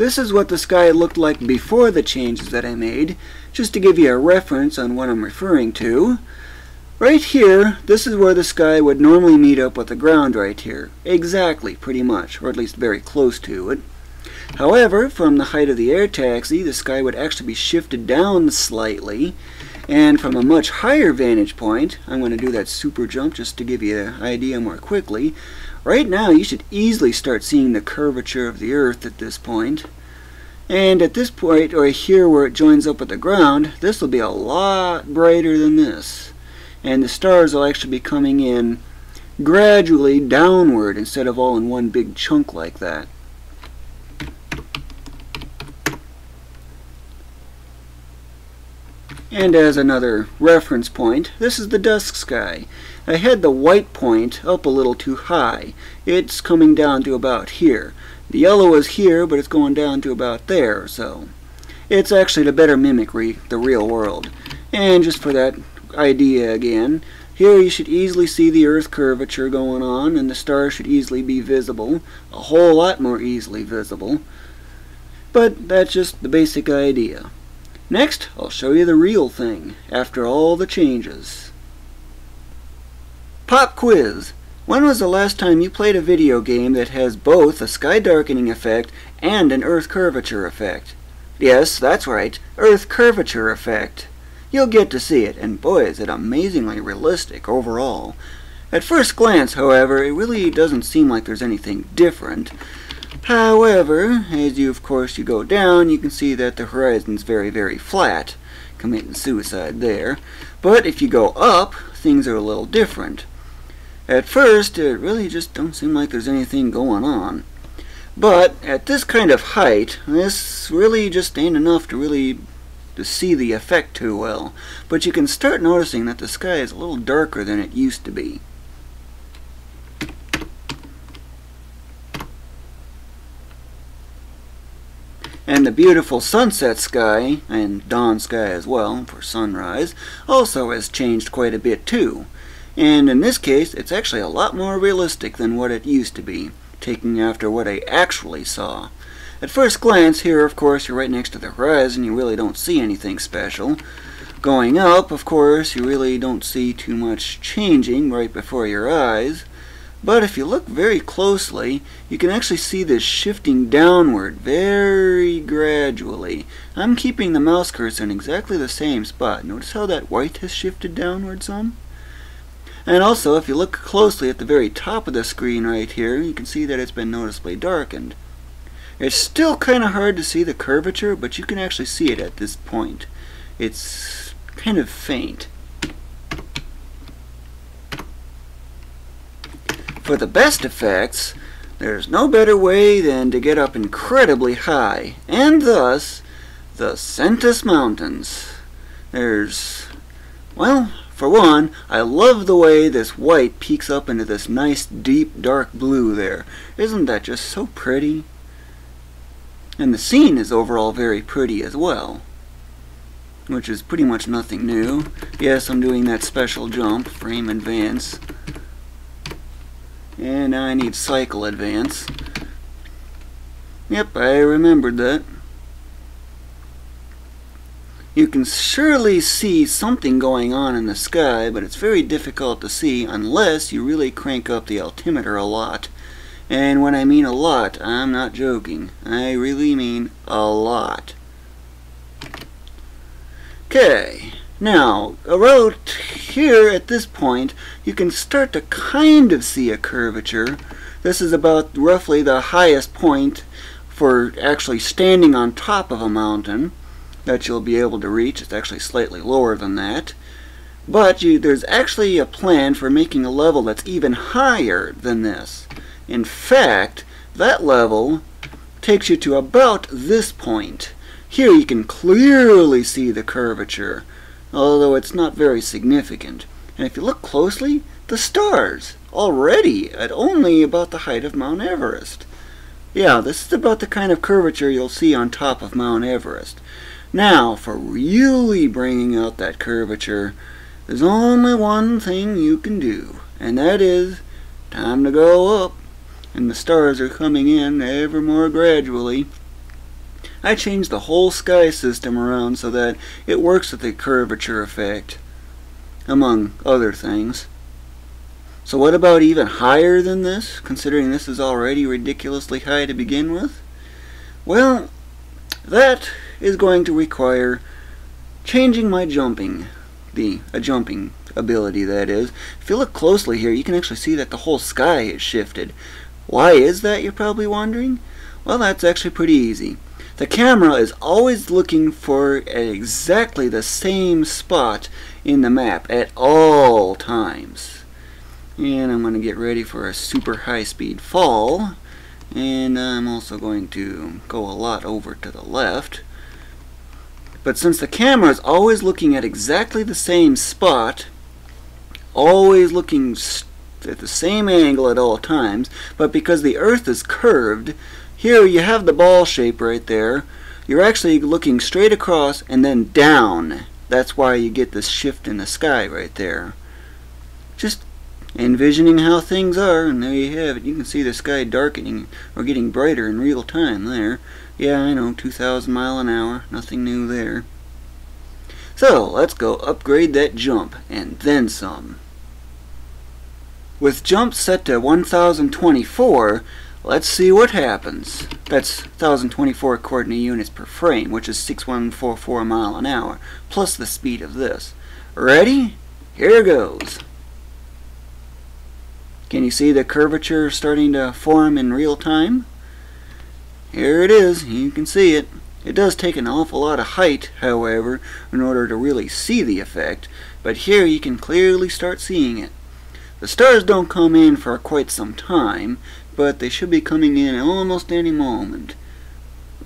This is what the sky looked like before the changes that I made, just to give you a reference on what I'm referring to. Right here, this is where the sky would normally meet up with the ground right here. Exactly, pretty much, or at least very close to it. However, from the height of the air taxi, the sky would actually be shifted down slightly, and from a much higher vantage point, I'm going to do that super jump just to give you an idea more quickly, Right now, you should easily start seeing the curvature of the Earth at this point. And at this point, or here where it joins up with the ground, this will be a lot brighter than this. And the stars will actually be coming in gradually downward instead of all in one big chunk like that. And as another reference point, this is the dusk sky. I had the white point up a little too high. It's coming down to about here. The yellow is here, but it's going down to about there, so it's actually to better mimic re the real world. And just for that idea again, here you should easily see the Earth curvature going on, and the stars should easily be visible, a whole lot more easily visible. But that's just the basic idea. Next, I'll show you the real thing, after all the changes. Pop quiz. When was the last time you played a video game that has both a sky darkening effect and an earth curvature effect? Yes, that's right, earth curvature effect. You'll get to see it, and boy is it amazingly realistic overall. At first glance, however, it really doesn't seem like there's anything different. However, as you of course you go down, you can see that the horizon's very, very flat. Committing suicide there. But if you go up, things are a little different. At first, it really just don't seem like there's anything going on. But at this kind of height, this really just ain't enough to really to see the effect too well. But you can start noticing that the sky is a little darker than it used to be. And the beautiful sunset sky, and dawn sky as well, for sunrise, also has changed quite a bit too. And in this case, it's actually a lot more realistic than what it used to be, taking after what I actually saw. At first glance, here of course you're right next to the horizon, you really don't see anything special. Going up, of course, you really don't see too much changing right before your eyes. But if you look very closely, you can actually see this shifting downward very gradually. I'm keeping the mouse cursor in exactly the same spot. Notice how that white has shifted downward some? And also, if you look closely at the very top of the screen right here, you can see that it's been noticeably darkened. It's still kind of hard to see the curvature, but you can actually see it at this point. It's kind of faint. For the best effects, there's no better way than to get up incredibly high, and thus, the Sentus Mountains. There's, well, for one, I love the way this white peeks up into this nice deep dark blue there. Isn't that just so pretty? And the scene is overall very pretty as well. Which is pretty much nothing new. Yes, I'm doing that special jump, frame advance. And now I need cycle advance. Yep, I remembered that. You can surely see something going on in the sky, but it's very difficult to see unless you really crank up the altimeter a lot. And when I mean a lot, I'm not joking. I really mean a lot. Okay, now, around here at this point, you can start to kind of see a curvature. This is about roughly the highest point for actually standing on top of a mountain that you'll be able to reach. It's actually slightly lower than that. But you, there's actually a plan for making a level that's even higher than this. In fact, that level takes you to about this point. Here you can clearly see the curvature, although it's not very significant. And if you look closely, the stars, already at only about the height of Mount Everest. Yeah, this is about the kind of curvature you'll see on top of Mount Everest. Now, for really bringing out that curvature, there's only one thing you can do, and that is time to go up. And the stars are coming in ever more gradually. I changed the whole sky system around so that it works with the curvature effect, among other things. So what about even higher than this, considering this is already ridiculously high to begin with? Well, that is going to require changing my jumping, the a jumping ability that is. If you look closely here, you can actually see that the whole sky is shifted. Why is that, you're probably wondering? Well, that's actually pretty easy. The camera is always looking for exactly the same spot in the map at all times. And I'm going to get ready for a super high speed fall. And I'm also going to go a lot over to the left. But since the camera is always looking at exactly the same spot, always looking at the same angle at all times, but because the Earth is curved, here you have the ball shape right there. You're actually looking straight across and then down. That's why you get this shift in the sky right there. Just envisioning how things are, and there you have it. You can see the sky darkening or getting brighter in real time there. Yeah, I know, 2,000 mile an hour. Nothing new there. So, let's go upgrade that jump, and then some. With jump set to 1024, let's see what happens. That's 1024 coordinate units per frame, which is 6144 mile an hour, plus the speed of this. Ready? Here goes. Can you see the curvature starting to form in real time? Here it is, you can see it. It does take an awful lot of height, however, in order to really see the effect, but here you can clearly start seeing it. The stars don't come in for quite some time, but they should be coming in almost any moment.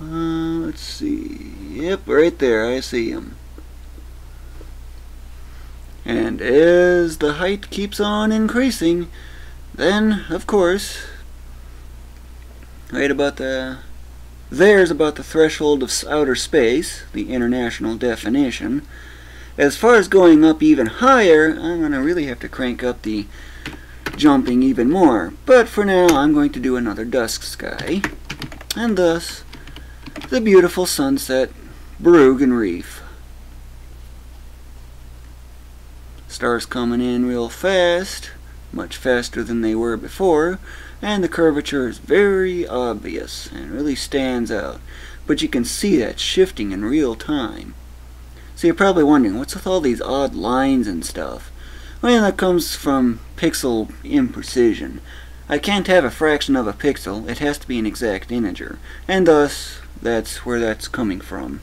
Uh, let's see. Yep, right there, I see them. And as the height keeps on increasing, then, of course, right about the... There's about the threshold of outer space, the international definition. As far as going up even higher, I'm going to really have to crank up the jumping even more. But for now, I'm going to do another dusk sky. And thus, the beautiful sunset, Bruggen Reef. Stars coming in real fast, much faster than they were before, and the curvature is very obvious and really stands out. But you can see that shifting in real time. So you're probably wondering, what's with all these odd lines and stuff? Well, that comes from pixel imprecision. I can't have a fraction of a pixel, it has to be an exact integer, and thus, that's where that's coming from.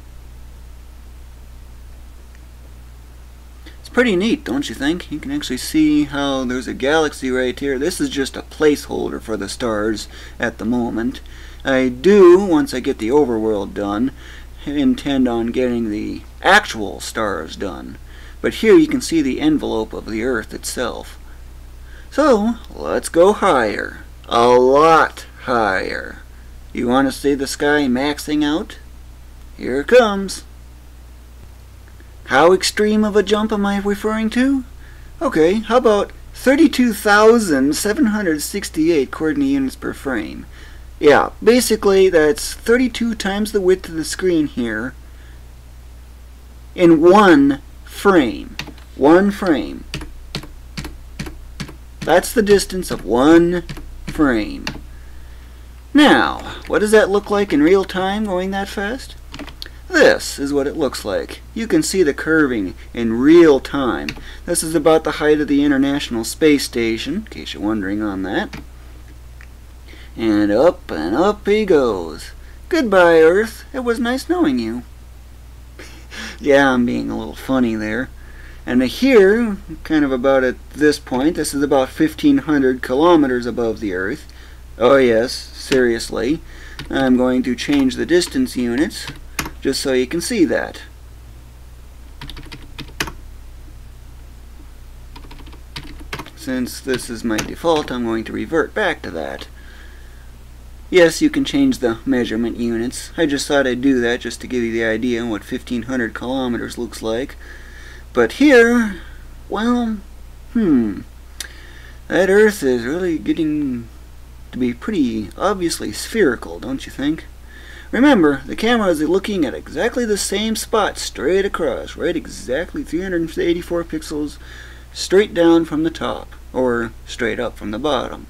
It's pretty neat, don't you think? You can actually see how there's a galaxy right here. This is just a placeholder for the stars at the moment. I do, once I get the overworld done, intend on getting the actual stars done. But here you can see the envelope of the Earth itself. So, let's go higher. A lot higher. You want to see the sky maxing out? Here it comes. How extreme of a jump am I referring to? Okay, how about 32,768 coordinate units per frame? Yeah, basically that's 32 times the width of the screen here in one frame. One frame. That's the distance of one frame. Now, what does that look like in real time going that fast? This is what it looks like. You can see the curving in real time. This is about the height of the International Space Station, in case you're wondering on that. And up and up he goes. Goodbye, Earth. It was nice knowing you. Yeah, I'm being a little funny there. And here, kind of about at this point, this is about 1500 kilometers above the Earth. Oh yes, seriously. I'm going to change the distance units, just so you can see that. Since this is my default, I'm going to revert back to that. Yes, you can change the measurement units. I just thought I'd do that just to give you the idea of what 1500 kilometers looks like. But here, well, hmm, that Earth is really getting to be pretty obviously spherical, don't you think? Remember, the camera is looking at exactly the same spot straight across, right exactly 384 pixels straight down from the top, or straight up from the bottom.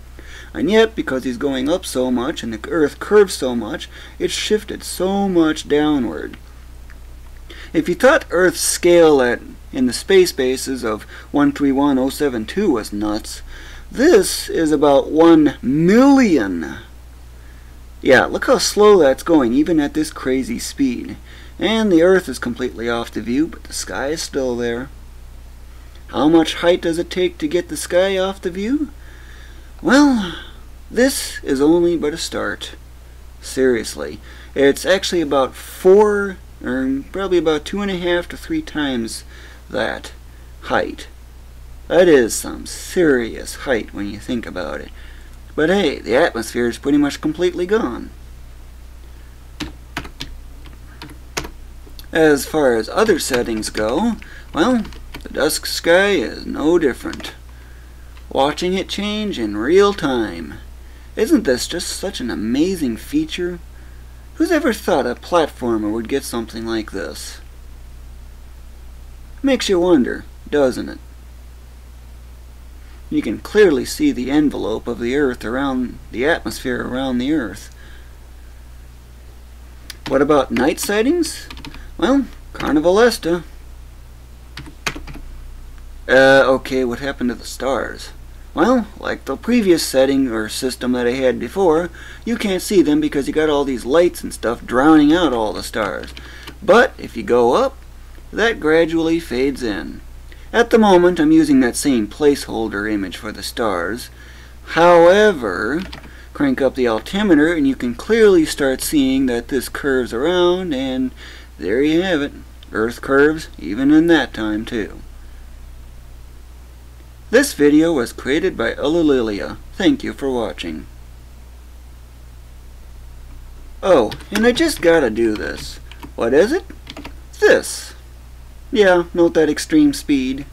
And yet, because he's going up so much and the Earth curves so much, it's shifted so much downward. If you thought Earth's scale at in the space bases of 131072 was nuts, this is about 1 million. Yeah, look how slow that's going, even at this crazy speed. And the Earth is completely off the view, but the sky is still there. How much height does it take to get the sky off the view? Well, this is only but a start. Seriously. It's actually about four, or probably about two and a half to three times that height. That is some serious height when you think about it. But hey, the atmosphere is pretty much completely gone. As far as other settings go, well, the dusk sky is no different. Watching it change in real time. Isn't this just such an amazing feature? Who's ever thought a platformer would get something like this? Makes you wonder, doesn't it? You can clearly see the envelope of the Earth around the atmosphere around the Earth. What about night sightings? Well, Carnivalesta. Uh, okay, what happened to the stars? Well, like the previous setting or system that I had before, you can't see them because you got all these lights and stuff drowning out all the stars. But if you go up, that gradually fades in. At the moment, I'm using that same placeholder image for the stars. However, crank up the altimeter and you can clearly start seeing that this curves around and there you have it. Earth curves even in that time too. This video was created by Ulillillia. Thank you for watching. Oh, and I just gotta do this. What is it? This. Yeah, note that extreme speed.